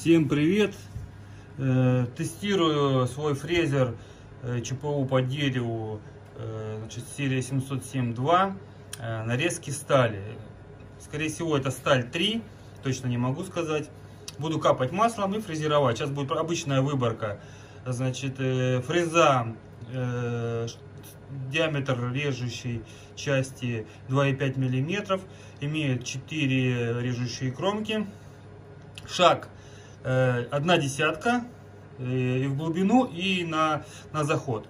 Всем привет! Э, Тестирую свой фрезер э, ЧПУ по дереву э, значит, серия 707.2 э, нарезки стали. Скорее всего это сталь 3, точно не могу сказать. Буду капать маслом и фрезеровать. Сейчас будет обычная выборка. Значит, фреза, диаметр режущей части 2,5 миллиметров, имеет 4 режущие кромки. Шаг одна десятка э, и в глубину, и на, на заход.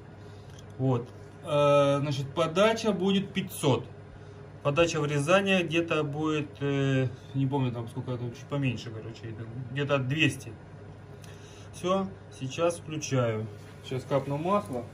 Вот. Э, значит, подача будет 500. Подача врезания где-то будет, э, не помню там сколько, это чуть поменьше, короче, где-то 200. Все, сейчас включаю. Сейчас капну масло.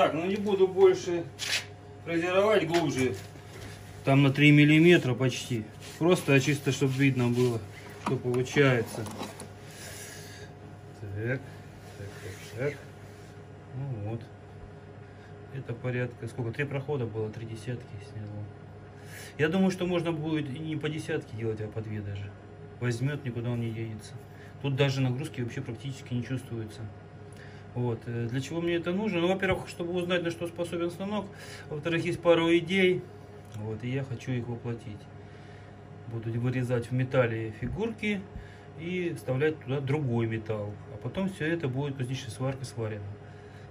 Так, ну не буду больше фрезеровать глубже. Там на 3 миллиметра почти. Просто чисто, чтобы видно было, что получается. Так, так, так, так. Ну вот. Это порядка, сколько, три прохода было, три десятки сняло. Я думаю, что можно будет и не по десятке делать, а по две даже. Возьмет, никуда он не денется. Тут даже нагрузки вообще практически не чувствуется. Вот. э, Для чего мне это нужно? Ну, во-первых, чтобы узнать, на что способен станок. Во-вторых, есть пару идей. Вот, и я хочу их воплотить. Буду вырезать в металле фигурки и вставлять туда другой металл. А потом все это будет кузнечной сваркой сварено.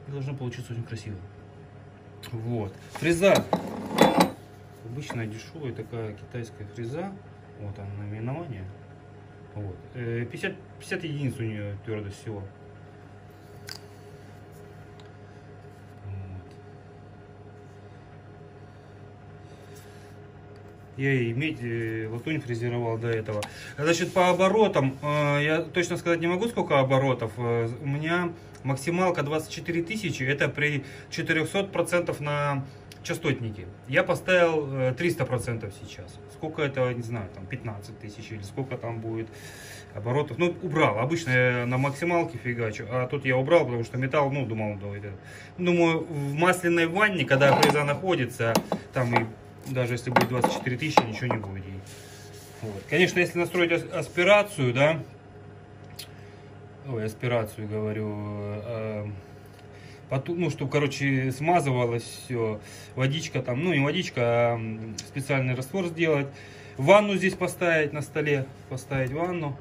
И должно получиться очень красиво. Вот. Фреза. Обычная дешевая такая китайская фреза. Вот она наименование. Вот. Э, 50, 50 единиц у нее твердость всего. Я и медь, э, латунь фрезеровал до этого. Значит, по оборотам, э, я точно сказать не могу, сколько оборотов. Э, У меня максималка 24 тысячи, это при 400% на частотнике. Я поставил э, 300% сейчас. Сколько это, не знаю, там 15 тысяч или сколько там будет оборотов. Ну, убрал. Обычно я на максималке фигачу, а тут я убрал, потому что металл, ну, думал, да, это- думаю, в масляной ванне, когда фреза находится, там и даже если будет 24 тысячи, ничего не будет. Вот. Конечно, если настроить ас- аспирацию, да, ой, аспирацию говорю, э, поту- ну, чтобы, короче, смазывалось все, водичка там, ну, не водичка, а специальный раствор сделать, ванну здесь поставить на столе, поставить ванну,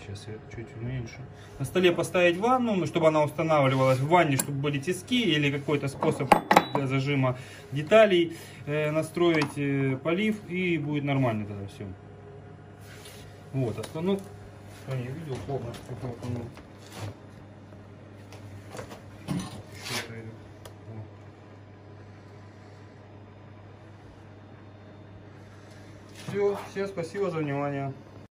сейчас я чуть уменьшу, на столе поставить ванну, ну, чтобы она устанавливалась в ванне, чтобы были тиски или какой-то способ для зажима деталей, э, настроить э, полив и будет нормально тогда все. Вот, а станок, кто не видел, идет. Все, всем спасибо за внимание.